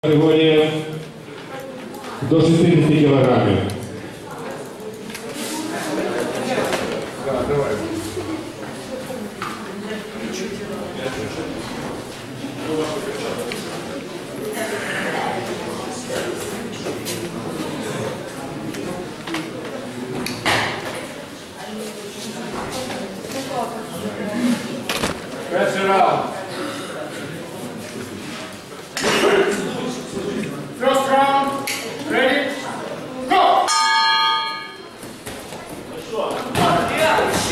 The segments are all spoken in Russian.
категории до 60 килограммов. Да, давай. Перший раунд.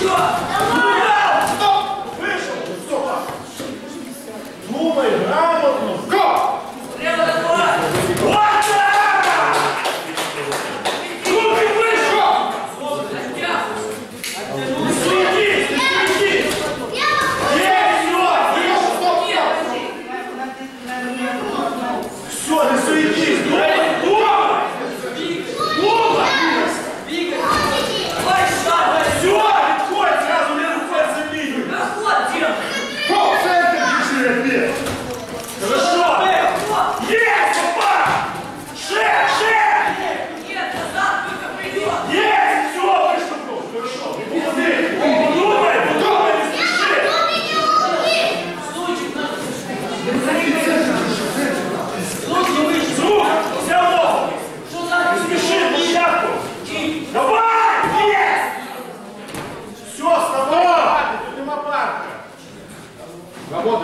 は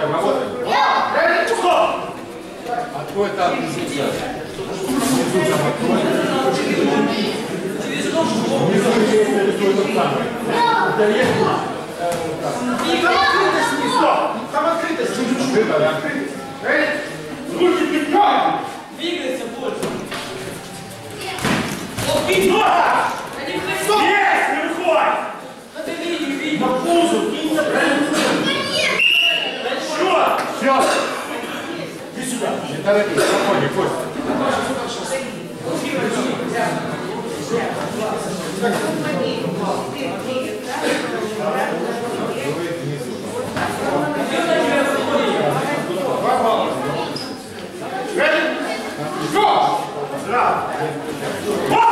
Работаем, работаем. Открой там внизу. Внизу там Внизу этот самый. Там открытость, стоп. Там открытость. Чуть-чуть открыто, да? Открытость. Руки ты Двигайся больше. Вот, Давай, спокойнее, Костя. Go! Bravo!